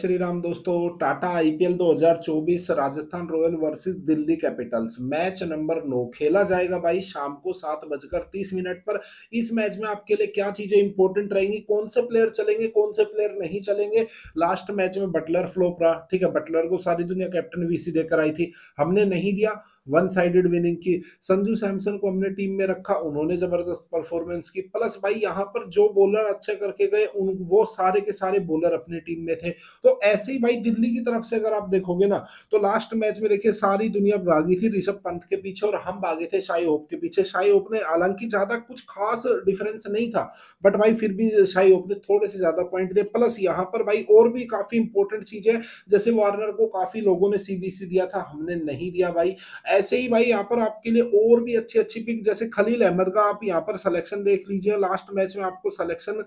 श्री राम दोस्तों, Tata IPL 2024 Rajasthan royal versus Delhi capitals. Match number नौ खेला जाएगा भाई शाम को सात बजकर तीस मिनट पर। इस मैच में आपके लिए क्या चीज़ें इंपॉर्टेंट रहेंगी? कौन से प्लेयर चलेंगे, कौन से प्लेयर नहीं चलेंगे? लास्ट मैच में बटलर फ्लोप रहा, ठीक है? बटलर को सारी दुनिया कैप्टन वीसी देकर आई थी। हमने नहीं दिया। वन साइडेड विनिंग की। संजू सैमसन को हमने टीम में रखा, उन्होंने ज़बरदस्त परफॉर्मेंस की। प्लस भाई, यहाँ पर जो बॉलर अच्छे करके गए, उन, वो सारे के सारे बॉलर अपनी टीम में थे। तो ऐसे ही भाई, दिल्ली की तरफ़ से अगर आप देखोगे ना तो लास्ट मैच में देखिए, सारी दुनिया भागी थी ऋषभ पंत के पीछे और हम भागे थे शाही होप के पीछे। शाही होप ने हालाँकि ज़्यादा कुछ खास डिफरेंस नहीं था बट भाई, फिर भी शाही होप ने थोड़े से ज़्यादा पॉइंट दिए। प्लस यहाँ पर भाई, और भी काफ़ी इंपॉर्टेंट चीज़ है। जैसे वार्नर को काफ़ी लोगों ने सीबीसी दिया था, हमने नहीं दिया भाई। ऐसे ही भाई यहाँ पर आपके लिए और भी अच्छी अच्छी पिक जैसे खलील अहमद का आप यहाँ पर सिलेक्शन देख लीजिए। लास्ट मैच में आपको सिलेक्शन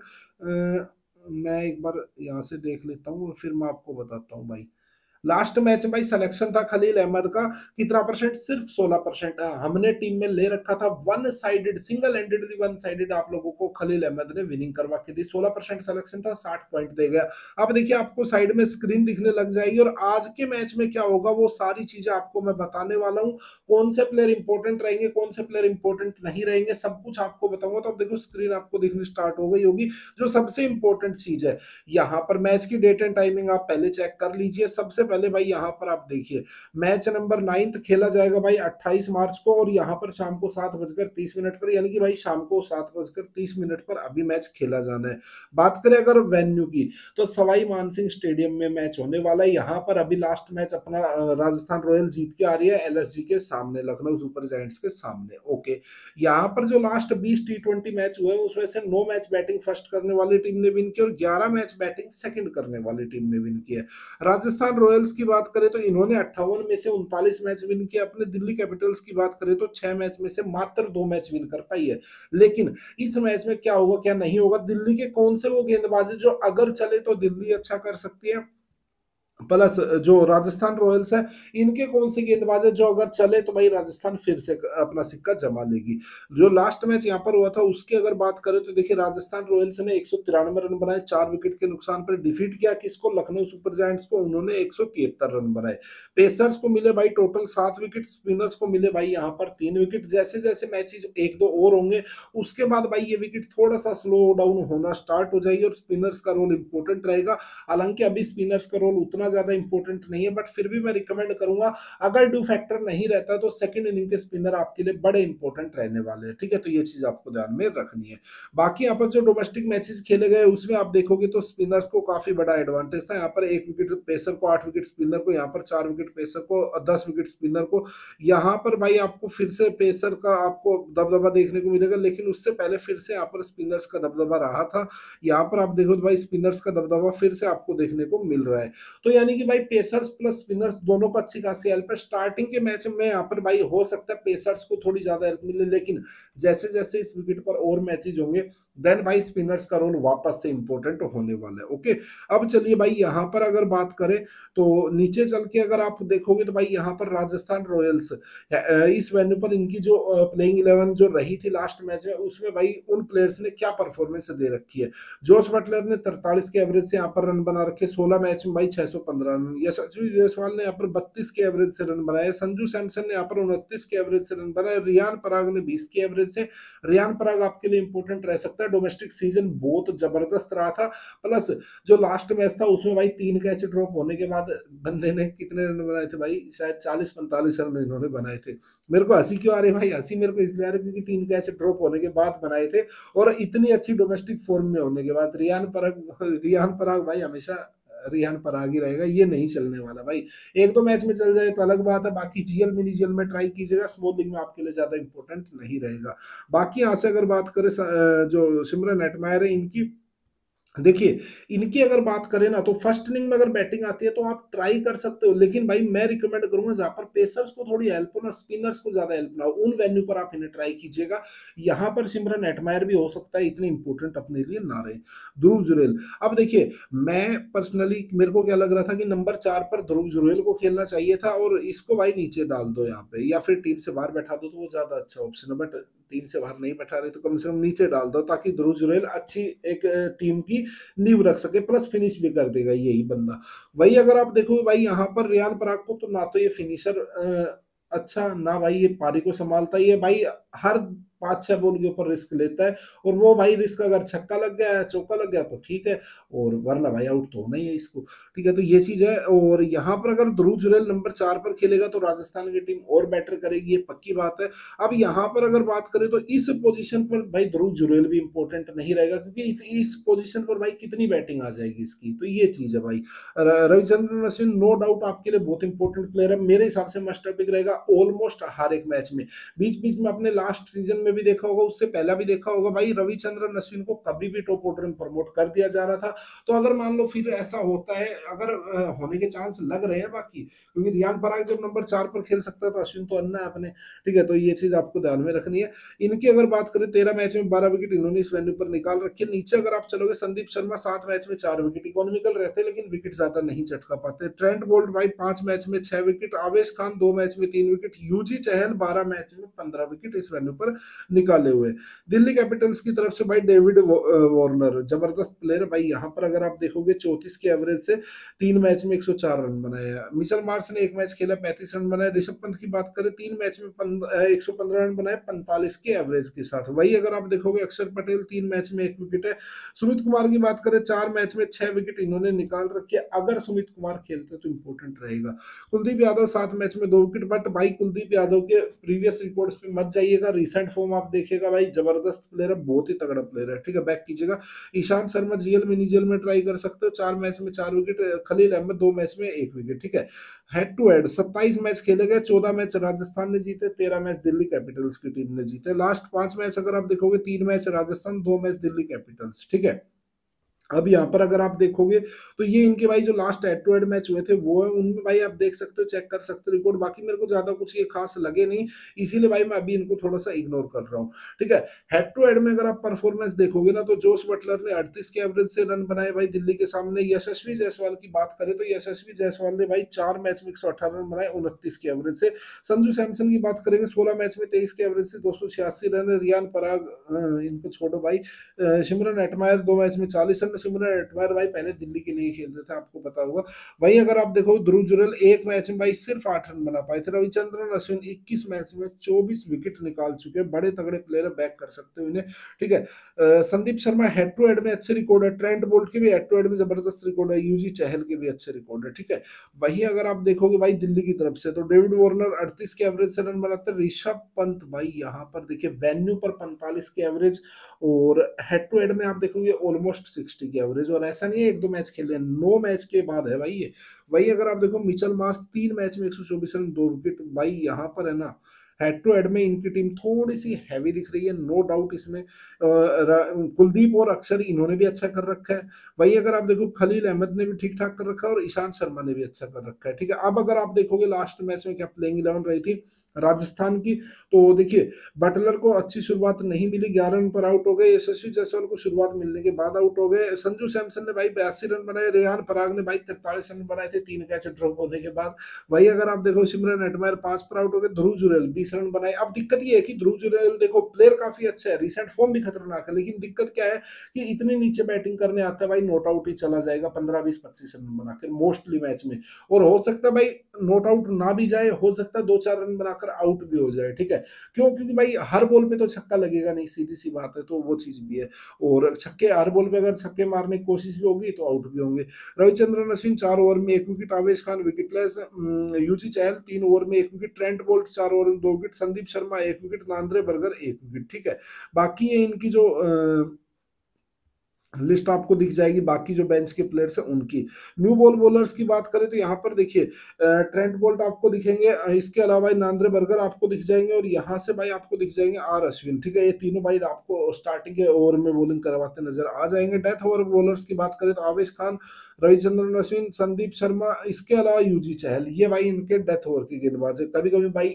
मैं एक बार यहाँ से देख लेता हूँ फिर मैं आपको बताता हूँ भाई। लास्ट मैच में भाई सिलेक्शन था खलील अहमद का, कितना परसेंट सिर्फ़ 16 परसेंट हमने टीम में ले रखा था one sided single handedly one sided आप लोगों को खलील अहमद ने विनिंग करवा के दी। 16 परसेंट सिलेक्शन था 60 पॉइंट दे गया। अब देखिए, आपको साइड में स्क्रीन दिखने लग जाएगी और आज के मैच में क्या होगा, वो सारी चीज़ें आपको मैं बताने वाला हूँ। कौन से प्लेयर इंपॉर्टेंट रहेंगे, कौन से प्लेयर इंपॉर्टेंट नहीं रहेंगे, सब कुछ आपको बताऊँगा। तो अब देखो स्क्रीन आपको दिखनी स्टार्ट हो गई होगी, जो सबसे इंपॉर्टेंट चीज़ है। यहाँ पर मैच की डेट एंड टाइमिंग आप पहले चेक कर लीजिए। सबसे पहले भाई यहाँ पर आप देखिए, मैच नंबर नाइन्थ खेला जाएगा भाई 28 मार्च को और यहाँ पर शाम को सात बजकर तीस मिनट पर, यानी कि भाई शाम को सात बजकर तीस मिनट पर अभी मैच खेला जाना है। बात करें अगर वेन्यू की तो सवाई मानसिंह स्टेडियम में मैच होने वाला है। यहाँ पर अभी लास्ट मैच अपना राजस्थान रॉयल जीत के आ रही है एल के सामने, लखनऊ सुपर जाइंट्स के सामने। ओके, यहाँ पर जो लास्ट बीस टी ट्वेंटी मैच हुए उसमें से नो मैच बैटिंग फ़र्स्ट करने वाली टीम ने विन किया और ग्यारह मैच बैटिंग सेकंड करने वाली टीम ने विन किया राजस्थान रॉयल्स की बात करें तो इन्होंने अट्ठावन में से उनतालीस मैच विन किए। अपने दिल्ली कैपिटल्स की बात करें तो छह मैच में से मात्र दो मैच विन कर पाई है। लेकिन इस मैच में क्या होगा, क्या नहीं होगा? दिल्ली के कौन से वो गेंदबाजी जो अगर चले तो दिल्ली अच्छा कर सकती है? प्लस जो राजस्थान रॉयल्स है, इनके कौन से गेंदबाज है? जो अगर चले तो भाई राजस्थान फिर से अपना सिक्का जमा लेगी। जो लास्ट मैच यहाँ पर हुआ था, उसकी अगर बात करें तो देखिए, राजस्थान रॉयल्स ने एक सौ तिरानवे रन बनाए, चार विकेट के नुकसान पर डिफीट किया। किसको? लखनऊ सुपर जायंट्स को। उन्होंने एक सौ तिहत्तर रन बनाए। पेसर्स को मिले भाई टोटल सात विकेट स्पिनर्स को मिले भाई यहाँ पर तीन विकेट जैसे जैसे मैचेस एक दो और होंगे, उसके बाद भाई ये विकेट थोड़ा सा स्लो डाउन होना स्टार्ट हो जाएगी और स्पिनर्स का रोल इंपॉर्टेंट रहेगा। हालाँकि अभी स्पिनर्स का रोल उतना ज़्यादा इंपॉर्टेंट नहीं है बट फिर भी मैं रिकमेंड करूँगा, अगर डू फैक्टर नहीं रहता तो सेकंड इनिंग के स्पिनर आपके लिए बड़े इंपॉर्टेंट रहने वाले हैं, ठीक है? तो ये चीज़ आपको ध्यान में रखनी है। बाकी यहाँ पर जो डोमेस्टिक मैचेस खेले गए, उसमें आप देखोगे तो स्पिनर्स को काफ़ी बड़ा एडवांटेज था। यहाँ पर एक विकेट पेसर को आठ विकेट स्पिनर को, यहाँ पर चार विकेट पेसर को, दस विकेट स्पिनर को। यहाँ पर भाई आपको फिर से पेसर का आपको दबदबा देखने को मिलेगा, लेकिन उससे पहले फिर से यहाँ पर स्पिनर्स का दबदबा रहा था। यहाँ पर आप देखो तो भाई स्पिनर्स का दबदबा फिर से आपको देखने को मिल रहा है। तो यानी कि भाई पेसर्स प्लस स्पिनर्स दोनों को अच्छी खासी हेल्प है। स्टार्टिंग के मैच में यहाँ पर भाई हो सकता है पेसर्स को थोड़ी ज़्यादा हेल्प मिले, लेकिन जैसे जैसे इस विकेट पर और मैचेज होंगे देन भाई स्पिनर्स का रोल वापस से इंपॉर्टेंट होने वाला है। ओके अब चलिए भाई यहाँ पर अगर बात करें तो नीचे चल के अगर आप देखोगे तो भाई यहाँ पर राजस्थान रॉयल्स इस वेन्यू पर इनकी जो प्लेइंग इलेवन जो रही थी लास्ट मैच में, उसमें भाई उन प्लेयर्स ने क्या परफॉर्मेंस दे रखी है? जोश बटलर ने तरतालीस के एवरेज से यहाँ पर रन बना रखे, सोलह मैच में भाई छह रन यशस्वी जायसवाल ने यहाँ पर बत्तीस के एवरेज से रन बनाए। संजू सैमसन ने यहाँ पर उनतीस के एवरेज से रन बनाए। रियान पराग ने बीस के एवरेज से। रियान पराग आपके लिए इंपॉर्टेंट रह सकता है। डोमेस्टिक सीज़न बहुत ज़बरदस्त रहा था। प्लस जो लास्ट मैच था, उसमें भाई तीन कैच ड्रॉप होने के बाद बंदे ने कितने रन बनाए थे भाई? शायद चालीस, पैंतालीस रन इन्होंने बनाए थे। मेरे को हँसी क्यों आ रही भाई? हँसी मेरे को इसलिए आ रही क्योंकि तीन कैच ड्रॉप होने के बाद बनाए थे। और इतनी अच्छी डोमेस्टिक फॉर्म में होने के बाद रियान पराग रियान पराग भाई हमेशा रिहान पर आगे रहेगा, ये नहीं चलने वाला भाई। एक दो मैच में चल जाए तो अलग बात है, बाकी जीएल मिनी जीएल में ट्राई कीजिएगा स्मॉल में आपके लिए ज़्यादा इंपॉर्टेंट नहीं रहेगा। बाकी यहाँ से अगर बात करें जो सिमरन एटमायर है, इनकी देखिए, इनकी अगर बात करें ना तो फ़र्स्ट इनिंग में अगर बैटिंग आती है तो आप ट्राई कर सकते हो, लेकिन भाई मैं रिकमेंड करूँगा जहाँ पर पेसर्स को थोड़ी हेल्प हो ना स्पिनर्स को ज़्यादा हेल्प ना हो, उन वेन्यू पर आप इन्हें ट्राई कीजिएगा। यहाँ पर सिमरन एटमायर भी हो सकता है, इतनी इंपॉर्टेंट अपने लिए ना रहे। ध्रुव जुरेल, अब देखिए, मैं पर्सनली मेरे को क्या लग रहा था कि नंबर चार पर ध्रुव जुरेल को खेलना चाहिए था और इसको भाई नीचे डाल दो यहाँ पे, या फिर टीम से बाहर बैठा दो तो वो ज़्यादा अच्छा ऑप्शन है बट तीन से बाहर नहीं बैठा रहे तो कम से कम नीचे डाल दो ताकि ध्रुव जुरेल अच्छी एक टीम की नींव रख सके, प्लस फिनिश भी कर देगा यही बंदा। वही अगर आप देखो भाई, यहाँ पर रियान पराग को तो ना तो ये फिनिशर अच्छा ना भाई ये पारी को संभालता ही है। भाई, हर पाँच, छह बॉल के ऊपर रिस्क लेता है और वो भाई रिस्क अगर छक्का लग गया, चौका लग गया तो ठीक है। और वरना भाई आउट तो होना ही है इसको, ठीक है। तो ये चीज़ है और यहाँ पर अगर ध्रुव जुरेल नंबर चार पर खेलेगा तो राजस्थान की टीम और बेटर करेगी, ये पक्की बात है। अब यहाँ पर अगर बात करें तो इस पोजिशन पर भाई ध्रुव जुरेल भी इंपॉर्टेंट नहीं रहेगा, क्योंकि इस पोजिशन पर भाई कितनी बैटिंग आ जाएगी इसकी तो ये चीज़ है भाई। रविचंद्रन अश्विन नो डाउट आपके लिए बहुत इंपॉर्टेंट प्लेयर है। मेरे हिसाब से मस्टर पिक रहेगा ऑलमोस्ट हर एक मैच में। बीच बीच में अपने लास्ट सीज़न में भी देखा होगा, उससे पहला भी देखा होगा, भाई रविचंद्रन अश्विन को कभी भी टॉप ऑर्डर में प्रमोट कर दिया जा रहा था। तो अगर मान लो फिर ऐसा होता है, अगर होने के चांस लग रहे हैं बाकी, क्योंकि रियान पराग जब नंबर चार पर खेल सकता तो अश्विन तो अन्ना है अपने, ठीक है तो ये चीज़ आपको ध्यान में रखनी है। इनकी अगर बात करें, तेरह मैच में बारह विकेट इन्होंने इस वेन्यू पर निकाल रखी नीचे अगर आप चलोगे, संदीप शर्मा सात मैच में चार विकेट इकोनॉमिकल रहते हैं, लेकिन विकेट ज़्यादा नहीं चटका पाते। ट्रेंट बोल्ट भाई पाँच मैच में छह विकेट आवेश खान दो मैच में तीन विकेट यूजी चहल बारह मैच में पंद्रह विकेट इस वेन्यू पर निकाले हुए दिल्ली कैपिटल्स की तरफ़ से भाई डेविड वार्नर, ज़बरदस्त प्लेयर भाई, यहाँ पर अगर आप देखोगे, चौतीस के एवरेज से तीन मैच में 104 रन बनाए मिशल मार्स ने एक मैच खेला, पैंतीस रन बनाए। ऋषभ पंत की बात करें, तीन मैच में एक सौ पंद्रह रन बनाए, पैंतालीस के एवरेज के साथ। वही अगर आप देखोगे, अक्षर पटेल तीन मैच में एक विकेट है। सुमित कुमार की बात करें, चार मैच में छह विकेट इन्होंने निकाल रखे अगर सुमित कुमार खेलते तो इंपॉर्टेंट रहेगा। कुलदीप यादव सात मैच में दो विकेट बट भाई, कुलदीप यादव के प्रीवियस रिकॉर्ड्स पे मत जाइएगा। रिसेंट फॉर्म आप देखेगा भाई, ज़बरदस्त प्लेयर है, बहुत ही तगड़ा प्लेयर है, ठीक है? बैक कीजिएगा। Ishant Sharma GL mini GL में ट्राई कर सकते हो। चार मैच में चार विकेट खलील अहमद दो मैच में एक विकेट ठीक है? हेड टू हेड सत्ताईस मैच खेले गए, चौदह मैच राजस्थान ने जीते, तेरह मैच दिल्ली कैपिटल्स की टीम ने जीते। लास्ट पाँच मैच अगर आप देखोगे, तीन मैच राजस्थान, दो मैच दिल्ली कैपिटल्स ठीक है? अब यहाँ पर अगर आप देखोगे तो ये इनके भाई जो last head to head match हुए थे, वो है, उनमें भाई आप देख सकते हो चेक कर सकते हो रिकॉर्ड बाकी मेरे को ज़्यादा कुछ ये खास लगे नहीं, इसीलिए भाई मैं अभी इनको थोड़ा सा इग्नोर कर रहा हूँ। ठीक है हेड टू हेड में अगर आप परफॉर्मेंस देखोगे ना तो जोश बटलर ने अड़तीस के एवरेज से रन बनाए भाई, दिल्ली के सामने यशस्वी जायसवाल की बात करें तो यशस्वी जायसवाल ने भाई चार मैच में एक रन बनाए, उनतीस के एवरेज से। संजू सैमसन की बात करेंगे, सोलह मैच में तेईस के एवरेज से, दो सौ छियासी रन, रियान पराग इनको छोड़ो भाई सिमरन एटमायर दो मैच में चालीस रन सिमरन एटमायर भाई पहले दिल्ली के लिए खेलते थे, आपको पता होगा। वही अगर आप देखो, ध्रुव जुरल एक मैच में भाई सिर्फ़ आठ रन बना पाए थे। रविचंद्रन, अश्विन इक्कीस मैच में चौबीस विकेट निकाल चुके हैं। बड़े तगड़े प्लेयर बैक कर सकते हो इन्हें। ठीक है? Sandeep Sharma head to head में अच्छे रिकॉर्ड है। ट्रेंट बोल्ट के भी हेड टू हेड में ज़बरदस्त रिकॉर्ड है। यूजी चहल के भी अच्छे रिकॉर्ड है। ठीक है? वही अगर आप देखोगे भाई दिल्ली की तरफ़ से तो डेविड वार्नर अड़तीस के एवरेज से रन बनाते ऋषभ पंत भाई यहाँ पर, देखिए वेन्यू पर पैंतालीस के एवरेज और हेड टू हेड में आप देखोगे ऑलमोस्ट के एवरेज और ऐसा नहीं है एक दो मैच खेल रहे हैं। नौ मैच के बाद है भाई ये। वही अगर आप देखो मिचल मार्स तीन मैच में एक सौ चौबीस रन, दो विकेट भाई यहाँ पर है ना। हेड टू हेड में इनकी टीम थोड़ी सी हैवी दिख रही है नो डाउट इसमें कुलदीप और अक्षर इन्होंने भी अच्छा कर रखा है। वही अगर आप देखो, खलील अहमद ने भी ठीक ठाक कर रखा है और ईशांत शर्मा ने भी अच्छा कर रखा है, ठीक है? अब अगर आप देखोगे लास्ट मैच में क्या प्लेइंग इलेवन रही थी, राजस्थान की तो देखिए बटलर को अच्छी शुरुआत नहीं मिली, ग्यारह रन पर आउट हो गए, यशस्वी जायसवाल को शुरुआत मिलने के बाद आउट हो गए। संजू सैमसन ने भाई बयासी रन बनाए, रेहान पराग ने भाई तिरतालीस रन बनाए थे, तीन कैच ड्रॉप होने के बाद। वही अगर आप देखो, सिमरन एटमायर पाँच पर आउट हो गए, ध्रुव जुरेल बीस रन बनाए। अब दिक्कत ये है कि ध्रुव जुरेल देखो प्लेयर काफ़ी अच्छा है रिसेंट फॉर्म भी खतरनाक है, लेकिन दिक्कत क्या है कि इतनी नीचे बैटिंग करने आता है, भाई नोट आउट ही चला जाएगा, पंद्रह, बीस, पच्चीस रन बनाकर मोस्टली मैच में। और हो सकता है, भाई नोट आउट ना भी जाए, हो सकता है दो चार रन बनाकर आउट भी हो जाए, ठीक है? क्यों? क्योंकि, भाई, हर बॉल पे तो छक्का लगेगा नहीं, सीधी सी बात है तो वो चीज़ भी है। और छक्के, हर बॉल पे अगर छक्के मारने की कोशिश भी होगी तो आउट भी होंगे। रविचंद्रन अश्विन, चार ओवर में एक विकेट आवेश खान विकेटलेस यूजी चहल तीन ओवर में एक विकेट ट्रेंट बोल्ट चार ओवर में दो विकेट संदीप शर्मा एक विकेट नांद्रे बर्गर एक विकेट ठीक है? बाकी ये इनकी जो आ, लिस्ट आपको दिख जाएगी बाकी जो बेंच के प्लेयर्स हैं उनकी। न्यू बॉल बॉलर्स की बात करें तो यहाँ पर देखिए ट्रेंट बोल्ट आपको दिखेंगे इसके अलावा नांद्रे बर्गर आपको दिख जाएँगे और यहाँ से भाई आपको दिख जाएँगे आर अश्विन ठीक है? ये तीनों भाई आपको स्टार्टिंग के ओवर में बॉलिंग करवाते नज़र आ जाएँगे। डेथ ओवर बॉलर्स की बात करें तो आवेश खान रविचंद्रन अश्विन संदीप शर्मा इसके अलावा यूजी चहल ये भाई इनके डेथ ओवर की गेंदबाज है। कभी कभी भाई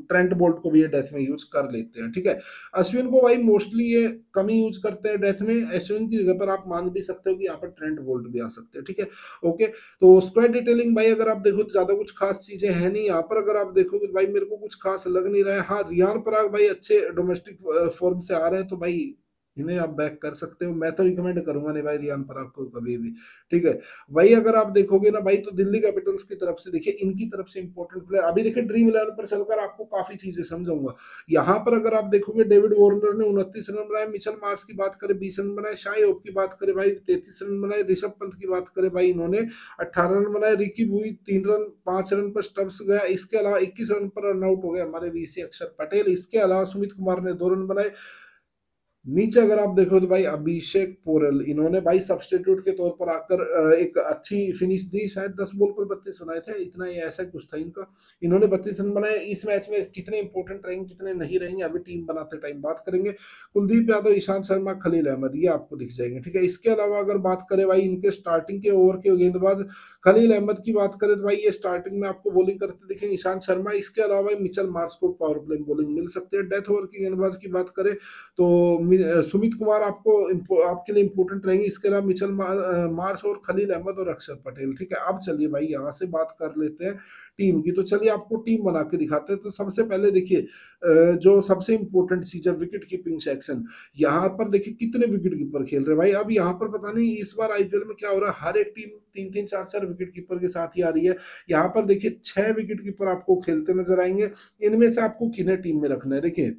ट्रेंट बोल्ट को भी ये डेथ में यूज़ कर लेते हैं, ठीक है? अश्विन को भाई मोस्टली ये कम ही यूज़ करते हैं डेथ में। अश्विन की जगह पर आप मान भी सकते हो कि यहाँ पर ट्रेंट बोल्ट भी आ सकते हैं, ठीक है? ओके तो स्क्वायर डिटेलिंग भाई अगर आप देखो तो ज़्यादा कुछ खास चीज़ें हैं नहीं। यहाँ पर अगर आप देखो भाई मेरे को कुछ खास लग नहीं रहा है। हाँ रियान पराग भाई अच्छे डोमेस्टिक फॉर्म से आ रहे हैं तो भाई इन्हें आप बैक कर सकते हो। मैं तो रिकमेंड करूँगा नहीं भाई रियान पराग को कभी भी। ठीक है? भाई अगर आप देखोगे ना भाई तो दिल्ली कैपिटल्स की तरफ़ से देखिए, इनकी तरफ़ से इंपॉर्टेंट प्लेयर अभी देखिए ड्रीम इलेवन पर चलकर आपको काफ़ी चीज़ें समझाऊँगा। यहाँ पर अगर आप देखोगे डेविड वार्नर ने उनतीस रन बनाए मिचल मार्स की बात करें, बीस रन बनाए शाही ओप की बात करें भाई, तैतीस रन बनाए ऋषभ पंत की बात करें भाई, इन्होंने अट्ठारह रन बनाए रिकी बुई तीन रन, पाँच रन पर स्टम्प्स गया। इसके अलावा इक्कीस रन पर रन आउट हो गए हमारे वीसी अक्षर पटेल। इसके अलावा सुमित कुमार ने दो रन बनाए। नीचे अगर आप देखो तो भाई अभिषेक पोरल, इन्होंने भाई सब्सटीट्यूट के तौर पर आकर एक अच्छी फिनिश दी, शायद दस बॉल पर बत्तीस बनाए थे, इतना ही ऐसा कुछ था इनका। इन्होंने बत्तीस रन बनाए, इस मैच में कितने इंपॉर्टेंट रहेंगे, कितने नहीं रहेंगे, अभी टीम बनाते टाइम बात करेंगे। कुलदीप यादव, ईशांत शर्मा, खलील अहमद, ये आपको दिख जाएँगे, ठीक है? इसके अलावा अगर बात करें भाई इनके स्टार्टिंग के ओवर के गेंदबाज, खलील अहमद की बात करें तो भाई ये स्टार्टिंग में आपको बॉलिंग करते दिखेंगे, ईशांत शर्मा। इसके अलावा मिचल मार्स को पावर प्ले बॉलिंग मिल सकती है। डेथ ओवर की गेंदबाज की बात करें तो सुमित कुमार आपको आपके लिए इंपॉर्टेंट रहेंगे। इसके अलावा मिचल मार्स और खलील अहमद और अक्षर पटेल, ठीक है? अब चलिए भाई, यहाँ से बात कर लेते हैं टीम की। तो चलिए आपको टीम बना के दिखाते हैं। तो सबसे पहले देखिए जो सबसे इंपॉर्टेंट चीज़ है विकेट कीपिंग सेक्शन यहाँ पर देखिए, कितने विकेट कीपर खेल रहे हैं भाई। अब यहाँ पर पता नहीं, इस बार आईपीएल में क्या हो रहा है? हर एक टीम तीन तीन चार चार विकेट कीपर के साथ ही आ रही है। यहाँ पर देखिए, छह विकेट कीपर आपको खेलते नज़र आएँगे। इनमें से आपको किन्हें टीम में रखना है? देखिए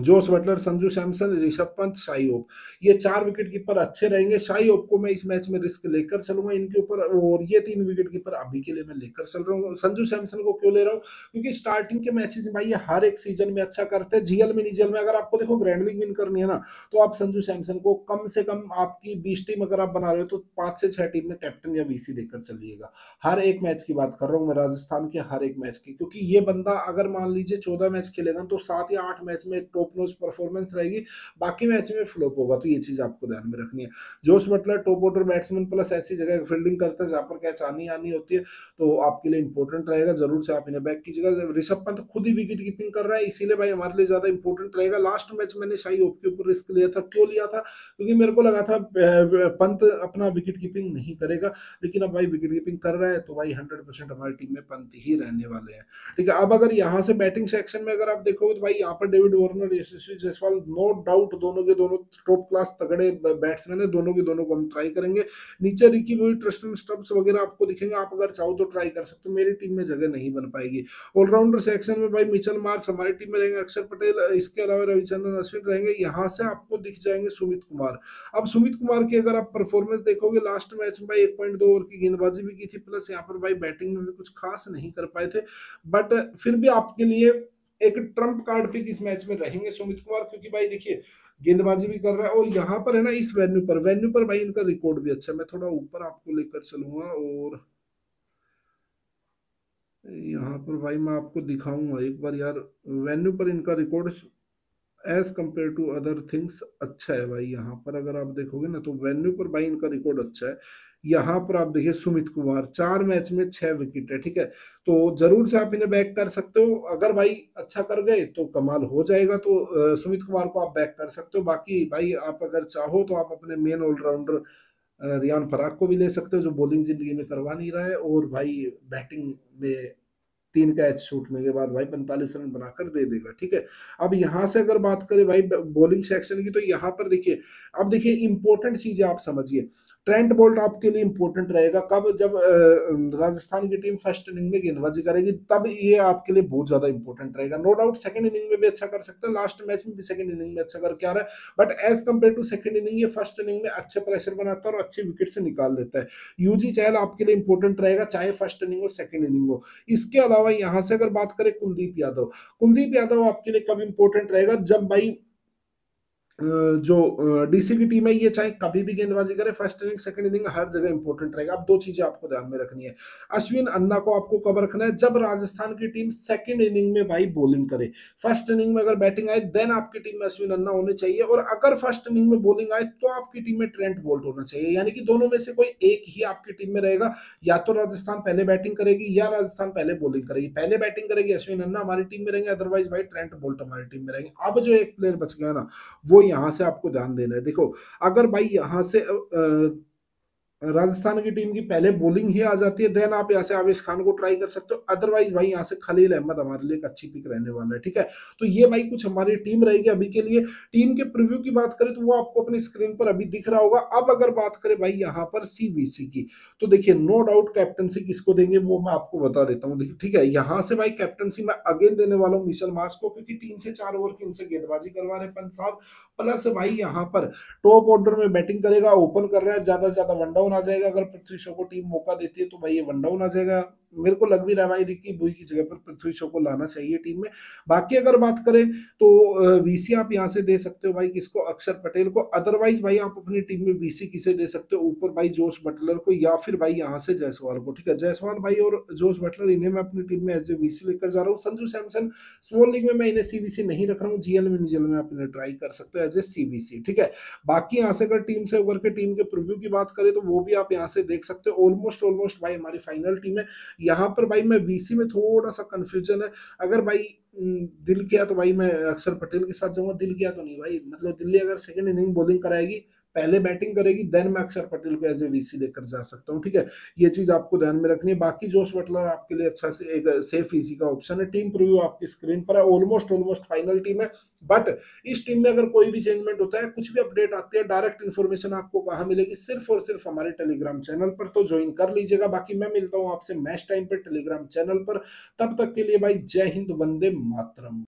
Jos Buttler, Sanju Samson, Rishabh Pant, Shai Hope. ये चार विकेट कीपर अच्छे रहेंगे। शाही ओप को मैं इस मैच में रिस्क लेकर चलूँगा इनके ऊपर, और ये तीन विकेट कीपर अभी के लिए मैं लेकर चल रहा हूँ। संजू सैमसन को क्यों ले रहा हूँ? क्योंकि स्टार्टिंग के मैचेज भाई ये हर एक सीज़न में अच्छा करते हैं। जीएल में जीएल में अगर आपको देखो ग्रैंड लीग विन करनी है ना तो आप संजू सैमसन को कम से कम आपकी बीस टीम अगर आप बना रहे हो तो पाँच से छह टीम में कैप्टन या वीसी देकर चलिएगा। हर एक मैच की बात कर रहा हूँ मैं राजस्थान के हर एक मैच की, क्योंकि ये बंदा अगर मान लीजिए चौदह मैच खेलेगा तो सात या आठ मैच में टॉप परफॉर्मेंस परफॉर्मेंस रहेगी। बाकी मैच में फ्लोप होगा तो ये चीज़ आपको ध्यान में रखनी है। Jos Buttler top order batsman plus ऐसी जगह फील्डिंग करता है जहाँ पर कैच आनी आनी होती है तो आपके लिए इंपॉर्टेंट रहेगा। ज़रूर से आप इन्हें बैक कीजिएगा। ऋषभ पंत खुद ही विकेट कीपिंग कर रहा है, इसीलिए भाई हमारे लिए ज़्यादा इंपॉर्टेंट रहेगा। लास्ट मैच मैंने शाही ओप के ऊपर रिस्क लिया था, क्यों लिया था? क्योंकि मेरे को लगा था पंत अपना विकेट कीपिंग नहीं करेगा, लेकिन अब भाई विकेट कीपिंग कर रहा है तो भाई हंड्रेड परसेंट हमारी टीम में पंत ही रहने वाले हैं। ठीक है, अब अगर यहाँ से बैटिंग सेक्शन में अगर आप देखोगे तो भाई यहाँ पर David Warner Yashasvi Jaiswal no doubt दोनों के दोनों टॉप क्लास तगड़े बैट्समैन है, दोनों के दोनों को हम ट्राई करेंगे। नीचे रिकी वही ट्रस्टन स्टम्प्स वगैरह आपको दिखेंगे, आप अगर चाहो तो ट्राई कर सकते हो, मेरी टीम में जगह नहीं बन पाएगी। ऑलराउंडर सेक्शन में भाई मिचल मार्स हमारी टीम में रहेंगे, अक्षर पटेल, इसके अलावा रविचंद्रन, अश्विन रहेंगे, यहाँ से आपको दिख जाएँगे सुमित कुमार। अब सुमित कुमार की अगर आप परफॉर्मेंस देखोगे लास्ट मैच में भाई एक पॉइंट दो ओवर की गेंदबाजी भी की थी प्लस यहाँ पर भाई बैटिंग में भी कुछ खास नहीं कर पाए थे। बट फिर भी आपके लिए एक ट्रंप कार्ड पिक इस मैच में रहेंगे सुमित कुमार? क्योंकि भाई देखिए, गेंदबाजी भी कर रहा है और यहाँ पर है ना, इस वेन्यू पर वेन्यू पर भाई इनका रिकॉर्ड भी अच्छा है। मैं थोड़ा ऊपर आपको लेकर चलूँगा और यहाँ पर भाई मैं आपको दिखाऊँगा एक बार यार, वेन्यू पर इनका record as compare to other things अच्छा है भाई यहाँ पर, अगर आप देखोगे ना तो वेन्यू पर भाई इनका रिकॉर्ड अच्छा है। यहाँ पर आप देखिए सुमित कुमार, चार मैच में छह विकेट है, ठीक है? तो ज़रूर से आप इन्हें बैक कर सकते हो। अगर भाई अच्छा कर गए तो कमाल हो जाएगा तो सुमित कुमार को आप बैक कर सकते हो। बाकी भाई आप अगर चाहो तो आप अपने मेन ऑलराउंडर रियान फराक को भी ले सकते हो, जो बॉलिंग ज़िंदगी में करवा नहीं रहा है। और भाई बैटिंग में तीन कैच छूटने के बाद भाई पैंतालीस रन बनाकर दे देगा, ठीक है? अब यहाँ से अगर बात करें भाई बॉलिंग सेक्शन की तो यहाँ पर देखिए, अब देखिए इंपॉर्टेंट चीज़ें आप समझिए। ट्रेंट बोल्ट आपके लिए इंपॉर्टेंट रहेगा। कब? जब राजस्थान की टीम फ़र्स्ट इनिंग में गेंदबाजी करेगी, तब ये आपके लिए बहुत ज़्यादा इंपॉर्टेंट रहेगा। नो डाउट सेकंड इनिंग में भी अच्छा कर सकते हैं लास्ट मैच में भी सेकंड इनिंग में अच्छा करके आ रहा है। But as compare to second inning ये फ़र्स्ट इनिंग में अच्छे प्रेशर बनाता है और अच्छे विकेट से निकाल देता है। यूजी चहल आपके लिए इंपॉर्टेंट रहेगा, चाहे फ़र्स्ट इनिंग हो सेकंड इनिंग हो। इसके अलावा यहाँ से अगर बात करें, कुलदीप यादव। कुलदीप यादव आपके लिए कब इंपॉर्टेंट रहेगा? जब भाई जो डीसी की टीम है, ये चाहे कभी भी गेंदबाजी करे फ़र्स्ट इनिंग सेकंड इनिंग हर जगह इंपॉर्टेंट रहेगा। अब दो चीज़ें आपको ध्यान में रखनी है। अश्विन अन्ना को आपको कब रखना है? जब राजस्थान की टीम सेकंड इनिंग में भाई बॉलिंग करे। फ़र्स्ट इनिंग में अगर बैटिंग आए देन आपकी टीम में अश्विन अन्ना होने चाहिए। और अगर फ़र्स्ट इनिंग में बॉलिंग आए तो आपकी टीम में ट्रेंट बोल्ट होना चाहिए। यानी कि दोनों में से कोई एक ही आपकी टीम में रहेगा। या तो राजस्थान पहले बैटिंग करेगी, या राजस्थान पहले बॉलिंग करेगी। पहले बैटिंग करेगी अश्विन अन्ना, हमारी टीम में रहेंगे। अदरवाइज़ भाई ट्रेंट बोल्ट हमारी टीम में रहेंगे। अब जो एक प्लेयर बच गया ना, वो यहाँ से आपको ध्यान देना है। देखो अगर भाई यहाँ से राजस्थान की टीम की पहले बॉलिंग ही आ जाती है देन आप यहाँ से आवेश खान को ट्राई कर सकते हो। अदरवाइज़ भाई यहाँ से खलील अहमद हमारे लिए एक अच्छी पिक रहने वाला है, ठीक है? तो ये भाई कुछ हमारी टीम रहेगी अभी के लिए। टीम के प्रिव्यू की बात करें तो वो आपको अपनी स्क्रीन पर अभी दिख रहा होगा। अब अगर बात करें भाई यहाँ पर सीबीसी की तो देखिए नो डाउट कैप्टनसी किसको देंगे वो मैं आपको बता देता हूँ। ठीक है, यहाँ से भाई कैप्टनसी मैं अगेन देने वाला हूँ मिशल मार्च को, क्योंकि तीन से चार ओवर की इनसे गेंदबाजी करवा रहे पंत साहब। प्लस भाई यहाँ पर टॉप ऑर्डर में बैटिंग करेगा ओपन कर रहा है, ज़्यादा से ज़्यादा वन डाउन आ जाएगा अगर पृथ्वी शो को टीम मौका देती है तो भाई ये वन डाउन आ जाएगा मेरे को लग भी रहा है भाई रिकी बुई की जगह पर पृथ्वी शो को लाना चाहिए टीम में। बाकी अगर बात करें तो वीसी आप यहाँ से दे सकते हो भाई किसको? अक्षर पटेल को। अदरवाइज़ भाई आप अपनी टीम में वीसी किसे दे सकते हो? ऊपर भाई जोश बटलर को या फिर भाई यहाँ से जायसवाल को। ठीक है, जायसवाल भाई और जोश बटलर इन्हें मैं अपनी टीम में एज ए वीसी लेकर जा रहा हूँ। संजू सैमसन स्मॉल लीग में मैं इन्हें सीबीसी नहीं रख रहा हूँ। जीएल में निजल में आप इन्हें ट्राई कर सकते हो एज ए सीबीसी ठीक है, बाकी यहाँ से अगर टीम से उभर के टीम के प्रिव्यू की बात करें तो वो भी आप यहाँ से देख सकते हो। ऑलमोस्ट ऑलमोस्ट भाई हमारी फाइनल टीम है। यहाँ पर भाई मैं वीसी में थोड़ा सा कंफ्यूजन है। अगर भाई दिल किया तो भाई मैं अक्षर पटेल के साथ जाऊँगा, दिल किया तो नहीं भाई। मतलब दिल्ली अगर सेकंड इनिंग बॉलिंग कराएगी पहले बैटिंग करेगी देन मैं अक्षर पटेल को एज ए वीसी लेकर जा सकता हूँ, ठीक है? ये चीज़ आपको ध्यान में रखनी है। बाकी जोश बटलर आपके लिए अच्छा से एक सेफ़ ईजी का ऑप्शन है। टीम प्रीव्यू आपकी स्क्रीन पर है। ऑलमोस्ट ऑलमोस्ट फाइनल टीम है। बट इस टीम में अगर कोई भी चेंजमेंट होता है, कुछ भी अपडेट आती है डायरेक्ट इन्फॉर्मेशन आपको कहाँ मिलेगी, सिर्फ़ और सिर्फ़ हमारे टेलीग्राम चैनल पर। तो ज्वाइन कर लीजिएगा। बाकी मैं मिलता हूँ आपसे मैच टाइम पर टेलीग्राम चैनल पर। तब तक के लिए भाई, जय हिंद, वंदे मातरम।